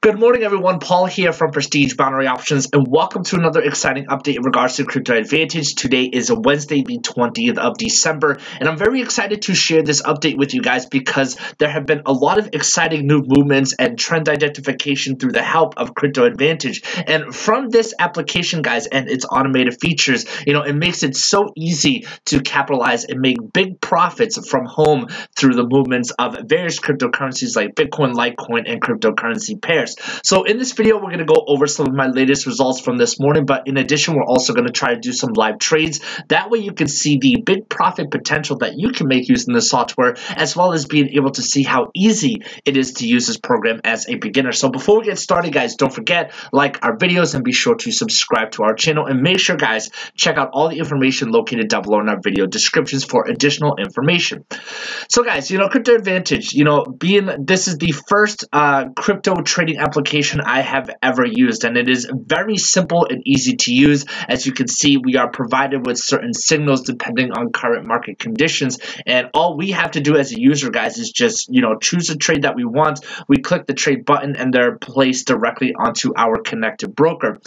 Good morning, everyone. Paul here from Prestige Binary Options, and welcome to another exciting update in regards to Crypto Advantage. Today is Wednesday, the 20th of December, and I'm very excited to share this update with you guys because there have been a lot of exciting new movements and trend identification through the help of Crypto Advantage. And from this application, guys, and its automated features, you know, it makes it so easy to capitalize and make big profits from home through the movements of various cryptocurrencies like Bitcoin, Litecoin, and cryptocurrency pairs. So in this video, we're going to go over some of my latest results from this morning, but in addition, we're also going to try to do some live trades. That way you can see the big profit potential that you can make using the software, as well as being able to see how easy it is to use this program as a beginner. So before we get started, guys, don't forget, like our videos and be sure to subscribe to our channel and make sure, guys, check out all the information located down below in our video descriptions for additional information. So guys, you know, Crypto Advantage, you know, being this is the first uh, crypto trading application I have ever used and it is very simple and easy to use. As you can see, we are provided with certain signals depending on current market conditions and all we have to do as a user guys is just, you know, choose a trade that we want. We click the trade button and they're placed directly onto our connected broker.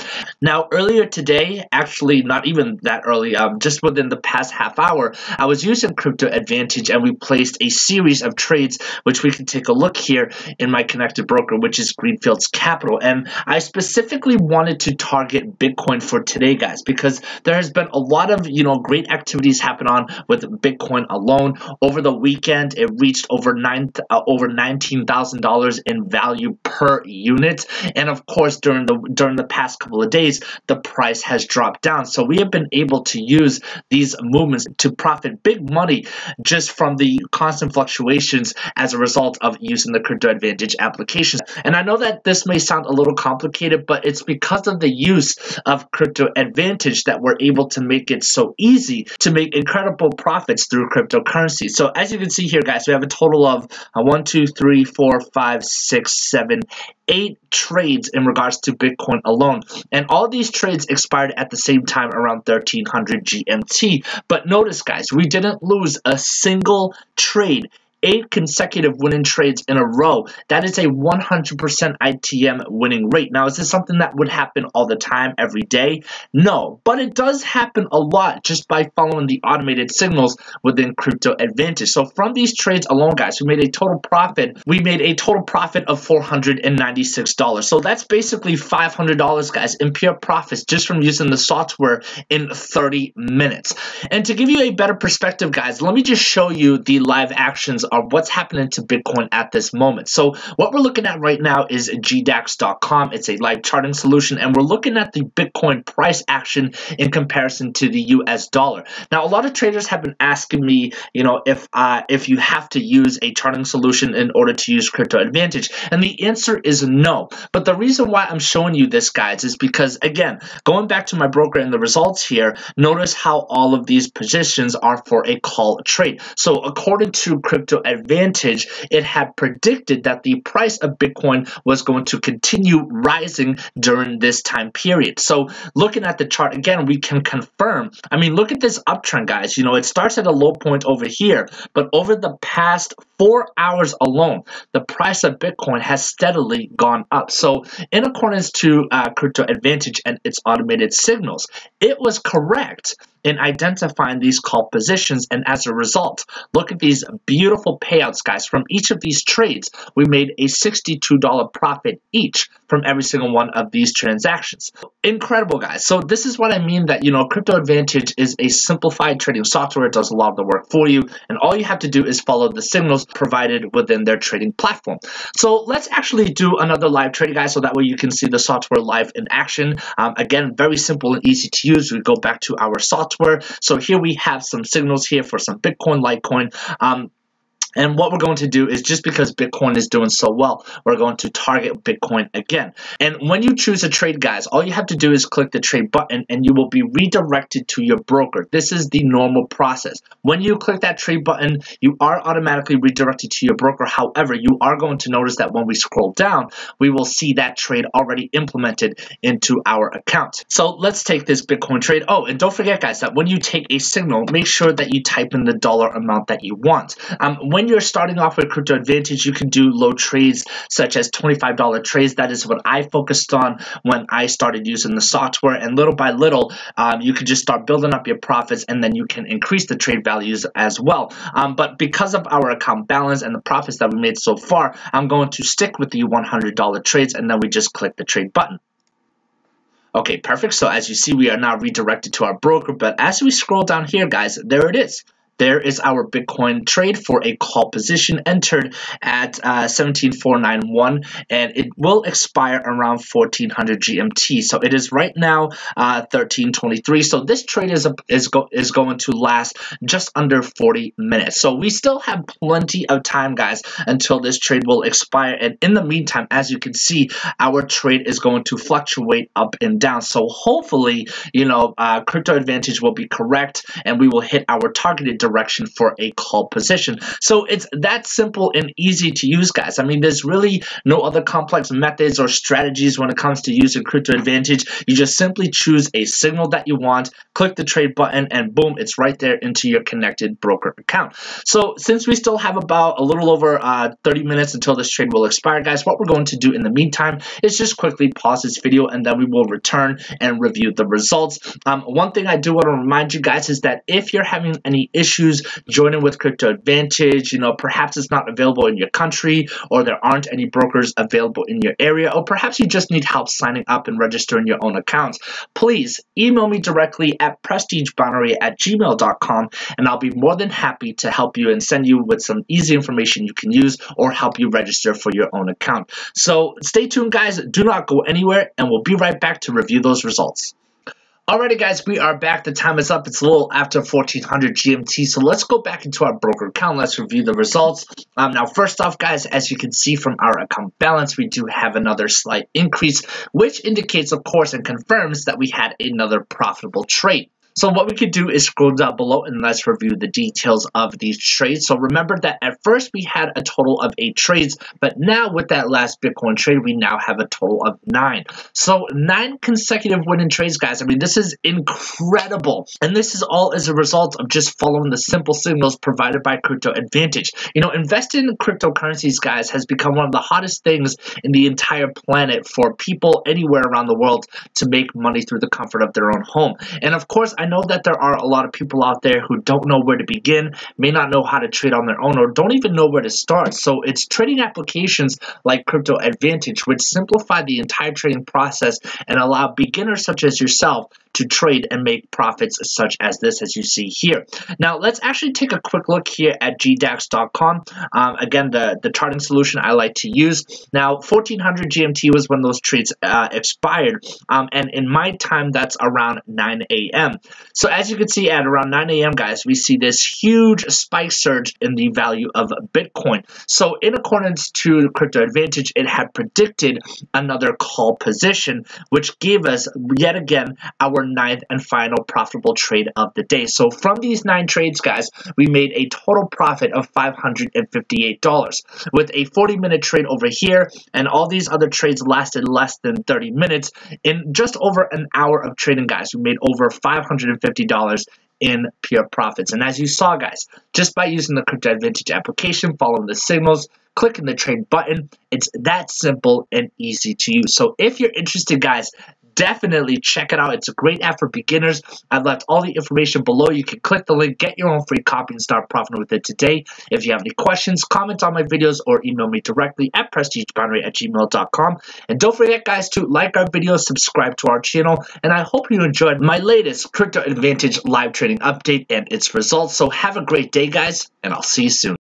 Now, earlier today, actually not even that early, um, just within the past half hour, I was using Crypto Advantage and we placed a series of trades which we can take a look here in my connected broker, which is Green Greenfield's capital. And I specifically wanted to target Bitcoin for today, guys, because there has been a lot of, you know, great activities happen on with Bitcoin alone. Over the weekend, it reached over nine, uh, over $19,000 in value per unit. And of course, during the, during the past couple of days, the price has dropped down. So we have been able to use these movements to profit big money just from the constant fluctuations as a result of using the Crypto Advantage applications. And I know that that this may sound a little complicated, but it's because of the use of crypto advantage that we're able to make it so easy to make incredible profits through cryptocurrency. So as you can see here, guys, we have a total of uh, one, two, three, four, five, six, seven, eight trades in regards to Bitcoin alone. And all these trades expired at the same time around 1300 GMT. But notice, guys, we didn't lose a single trade eight consecutive winning trades in a row. That is a 100% ITM winning rate. Now, is this something that would happen all the time, every day? No, but it does happen a lot just by following the automated signals within Crypto Advantage. So from these trades alone, guys, we made a total profit. We made a total profit of $496. So that's basically $500, guys, in pure profits just from using the software in 30 minutes. And to give you a better perspective, guys, let me just show you the live actions are what's happening to Bitcoin at this moment. So what we're looking at right now is GDAX.com. It's a live charting solution, and we're looking at the Bitcoin price action in comparison to the US dollar. Now, a lot of traders have been asking me, you know, if uh, if you have to use a charting solution in order to use Crypto Advantage, and the answer is no. But the reason why I'm showing you this, guys, is because again, going back to my broker and the results here, notice how all of these positions are for a call trade. So according to Crypto advantage, it had predicted that the price of Bitcoin was going to continue rising during this time period. So looking at the chart again, we can confirm. I mean, look at this uptrend, guys. You know, it starts at a low point over here, but over the past four hours alone, the price of Bitcoin has steadily gone up. So in accordance to uh, Crypto Advantage and its automated signals, it was correct in identifying these call positions. And as a result, look at these beautiful payouts, guys. From each of these trades, we made a $62 profit each from every single one of these transactions. Incredible, guys. So this is what I mean that, you know, Crypto Advantage is a simplified trading software. It does a lot of the work for you. And all you have to do is follow the signals provided within their trading platform. So let's actually do another live trade, guys, so that way you can see the software live in action. Um, again, very simple and easy to use. We go back to our software So here we have some signals here for some Bitcoin, Litecoin. Um, and what we're going to do is just because Bitcoin is doing so well, we're going to target Bitcoin again. And when you choose a trade, guys, all you have to do is click the trade button and you will be redirected to your broker. This is the normal process. When you click that trade button, you are automatically redirected to your broker. However, you are going to notice that when we scroll down, we will see that trade already implemented into our account. So let's take this Bitcoin trade. Oh, and don't forget, guys, that when you take a signal, make sure that you type in the dollar amount that you want. Um, when when you're starting off with Crypto Advantage, you can do low trades such as $25 trades. That is what I focused on when I started using the software. And little by little, um, you can just start building up your profits and then you can increase the trade values as well. Um, but because of our account balance and the profits that we made so far, I'm going to stick with the $100 trades and then we just click the trade button. Okay, perfect. So as you see, we are now redirected to our broker. But as we scroll down here, guys, there it is there is our Bitcoin trade for a call position entered at uh, 17491 and it will expire around 1400 GMT. So it is right now uh, 1323. So this trade is a, is go, is going to last just under 40 minutes. So we still have plenty of time, guys, until this trade will expire. And in the meantime, as you can see, our trade is going to fluctuate up and down. So hopefully, you know, uh, crypto advantage will be correct and we will hit our targeted direction for a call position. So it's that simple and easy to use, guys. I mean, there's really no other complex methods or strategies when it comes to using Crypto Advantage. You just simply choose a signal that you want, click the trade button, and boom, it's right there into your connected broker account. So since we still have about a little over uh, 30 minutes until this trade will expire, guys, what we're going to do in the meantime is just quickly pause this video and then we will return and review the results. Um, one thing I do want to remind you guys is that if you're having any issues issues joining with Crypto Advantage. You know, perhaps it's not available in your country or there aren't any brokers available in your area, or perhaps you just need help signing up and registering your own accounts. Please email me directly at prestigebinary at gmail.com and I'll be more than happy to help you and send you with some easy information you can use or help you register for your own account. So stay tuned, guys. Do not go anywhere, and we'll be right back to review those results. Alrighty guys, we are back. The time is up. It's a little after 1400 GMT. So let's go back into our broker account. Let's review the results. Um, now, first off, guys, as you can see from our account balance, we do have another slight increase, which indicates, of course, and confirms that we had another profitable trade. So what we could do is scroll down below and let's review the details of these trades. So remember that at first we had a total of eight trades, but now with that last Bitcoin trade, we now have a total of nine. So nine consecutive winning trades, guys. I mean, this is incredible. And this is all as a result of just following the simple signals provided by Crypto Advantage. You know, investing in cryptocurrencies, guys, has become one of the hottest things in the entire planet for people anywhere around the world to make money through the comfort of their own home. And of course, I know that there are a lot of people out there who don't know where to begin, may not know how to trade on their own, or don't even know where to start. So it's trading applications like Crypto Advantage, which simplify the entire trading process and allow beginners such as yourself to trade and make profits such as this as you see here. Now let's actually take a quick look here at gdax.com. Um, again, the, the charting solution I like to use. Now 1400 GMT was when those trades uh, expired um, and in my time that's around 9 a.m. So as you can see at around 9 a.m. guys, we see this huge spike surge in the value of Bitcoin. So in accordance to Crypto Advantage, it had predicted another call position, which gave us yet again our ninth and final profitable trade of the day. So from these nine trades, guys, we made a total profit of $558 with a 40 minute trade over here and all these other trades lasted less than 30 minutes. In just over an hour of trading, guys, we made over $550 in pure profits. And as you saw, guys, just by using the Crypto Advantage application, following the signals, clicking the trade button, it's that simple and easy to use. So if you're interested, guys, definitely check it out. It's a great app for beginners. I've left all the information below. You can click the link, get your own free copy, and start profiting with it today. If you have any questions, comment on my videos or email me directly at prestigebinary at gmail.com. And don't forget, guys, to like our videos, subscribe to our channel, and I hope you enjoyed my latest Crypto Advantage live trading update and its results. So have a great day, guys, and I'll see you soon.